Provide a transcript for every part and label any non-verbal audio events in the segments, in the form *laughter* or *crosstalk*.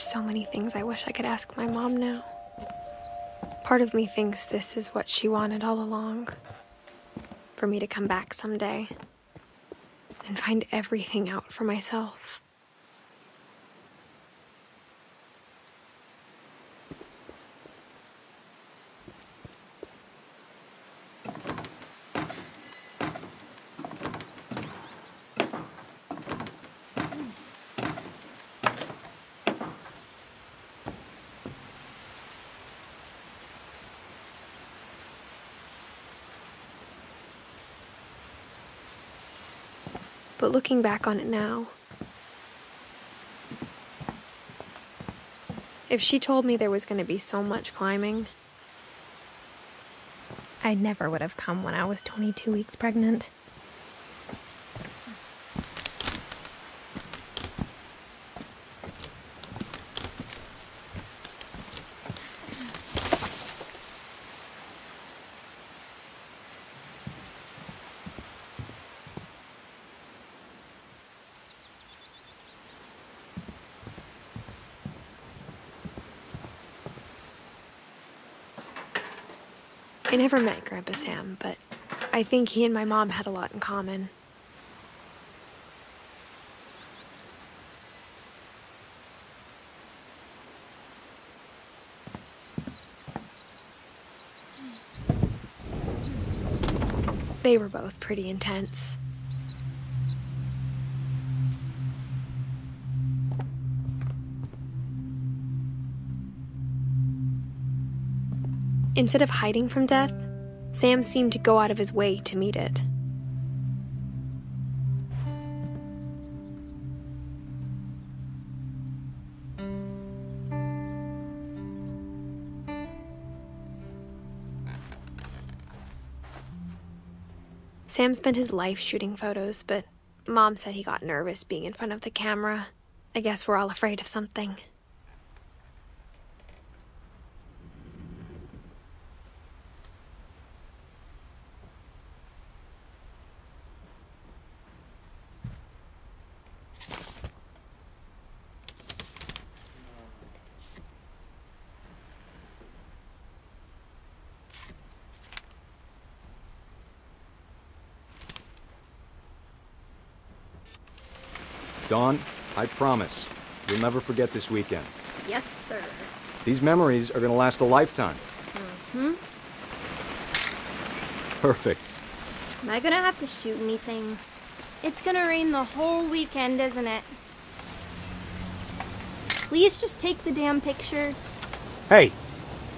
So many things I wish I could ask my mom now. Part of me thinks this is what she wanted all along for me to come back someday and find everything out for myself. But looking back on it now, if she told me there was going to be so much climbing, I never would have come when I was 22 weeks pregnant. I never met Grandpa Sam, but I think he and my mom had a lot in common. They were both pretty intense. Instead of hiding from death, Sam seemed to go out of his way to meet it. Sam spent his life shooting photos, but Mom said he got nervous being in front of the camera. I guess we're all afraid of something. Dawn, I promise, you'll never forget this weekend. Yes, sir. These memories are gonna last a lifetime. Hmm? Perfect. Am I gonna have to shoot anything? It's gonna rain the whole weekend, isn't it? Please just take the damn picture. Hey,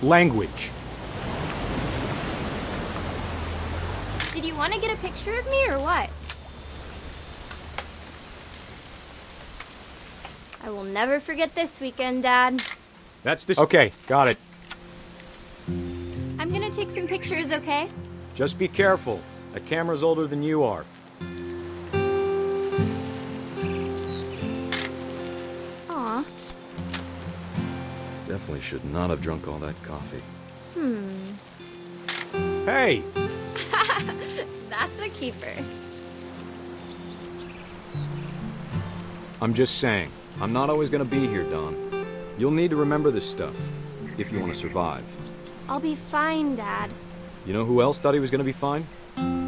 language. Did you want to get a picture of me or what? I will never forget this weekend, Dad. That's this. Okay, got it. I'm gonna take some pictures, okay? Just be careful. That camera's older than you are. Aw. Definitely should not have drunk all that coffee. Hmm. Hey! *laughs* That's a keeper. I'm just saying, I'm not always gonna be here, Dawn. You'll need to remember this stuff, if you want to survive. I'll be fine, Dad. You know who else thought he was gonna be fine?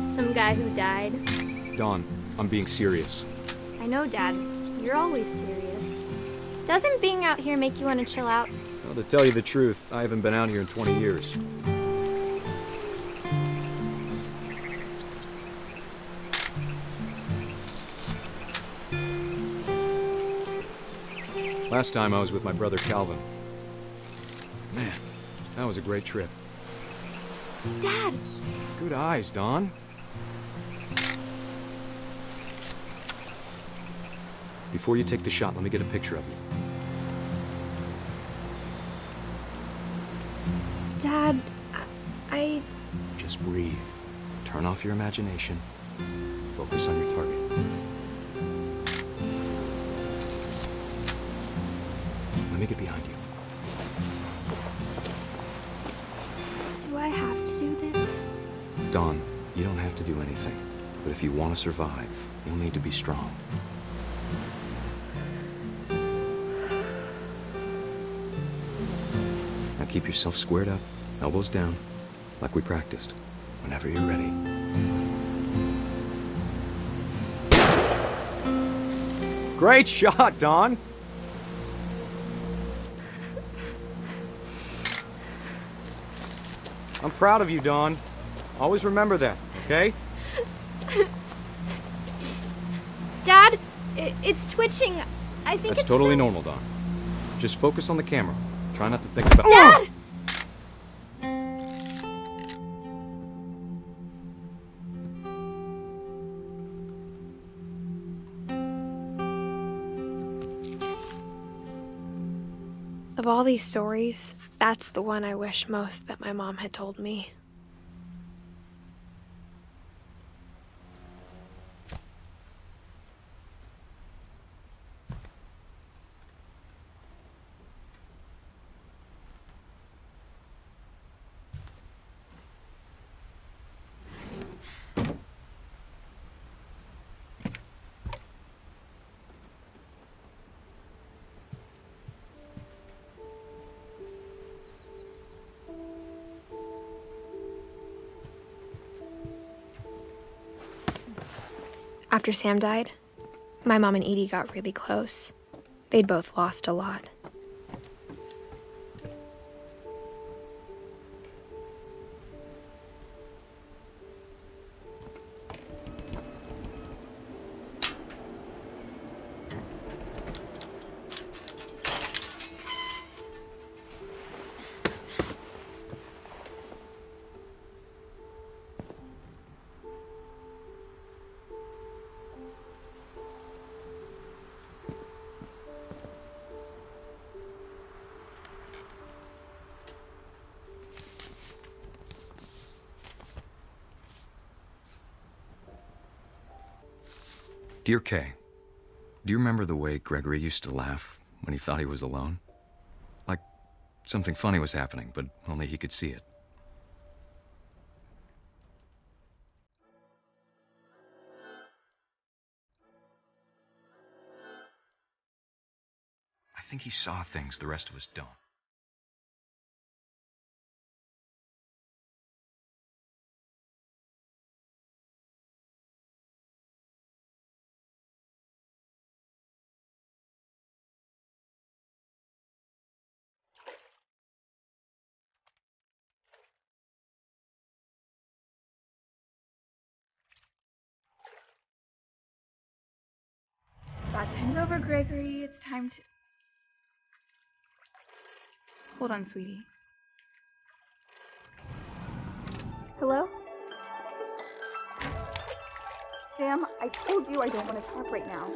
Some guy who died. Dawn, I'm being serious. I know, Dad. You're always serious. Doesn't being out here make you want to chill out? Well, to tell you the truth, I haven't been out here in 20 years. Last time I was with my brother Calvin. Man, that was a great trip. Dad! Good eyes, Dawn. Before you take the shot, let me get a picture of you. Dad, I. I Just breathe. Turn off your imagination. Focus on your target. Me get behind you. do I have to do this? Dawn, you don't have to do anything. But if you want to survive, you'll need to be strong. Now keep yourself squared up, elbows down, like we practiced. Whenever you're ready. Great shot, Dawn! I'm proud of you, Dawn. Always remember that, okay? *laughs* Dad, it's twitching. I think That's it's totally normal, Dawn. Just focus on the camera. Try not to think about- Dad! All these stories, that's the one I wish most that my mom had told me. After Sam died, my mom and Edie got really close. They'd both lost a lot. Dear Kay, do you remember the way Gregory used to laugh when he thought he was alone? Like something funny was happening, but only he could see it. I think he saw things the rest of us don't. Over, Gregory. It's time to. Hold on, sweetie. Hello? Sam, I told you I don't want to talk right now.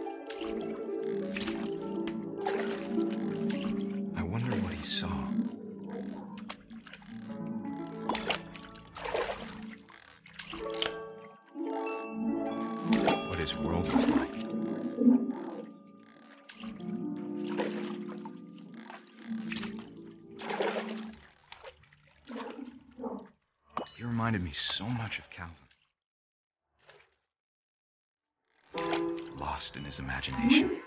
I wonder what he saw. What his world was like. Me so much of Calvin. Lost in his imagination.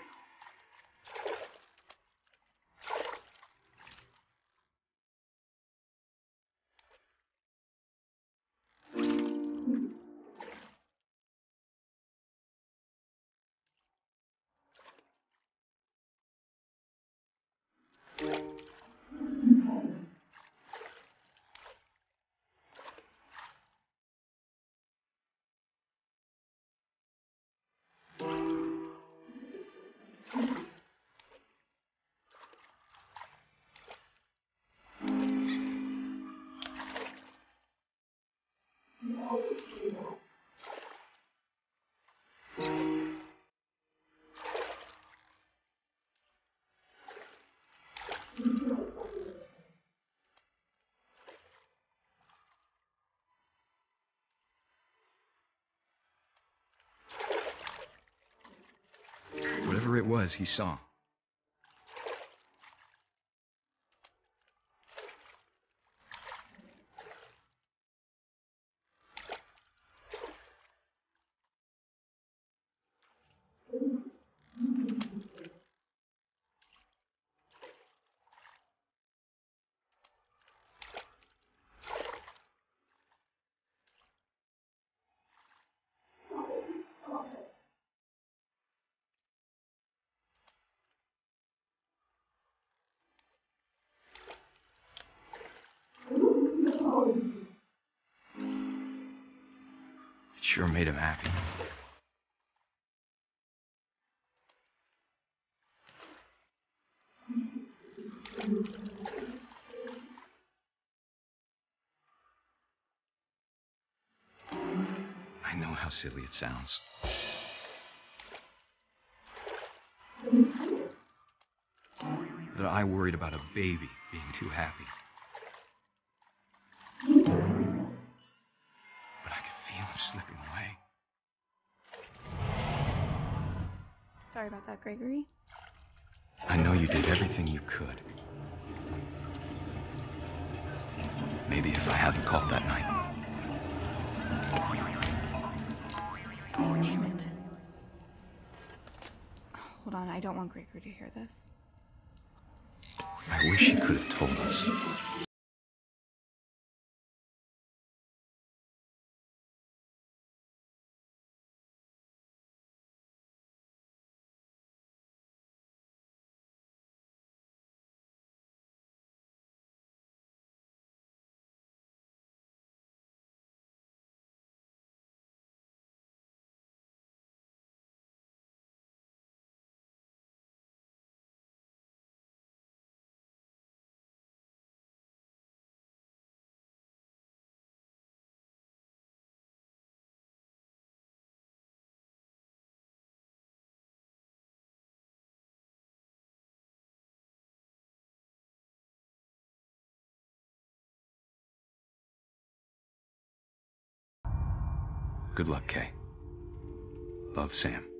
It was he saw. Sure made him happy. I know how silly it sounds. That I worried about a baby being too happy. But I could feel him slipping Sorry about that, Gregory. I know you did everything you could. Maybe if I hadn't called that night. Oh, damn it. Hold on, I don't want Gregory to hear this. I wish he could have told us. Good luck, Kay. Love, Sam.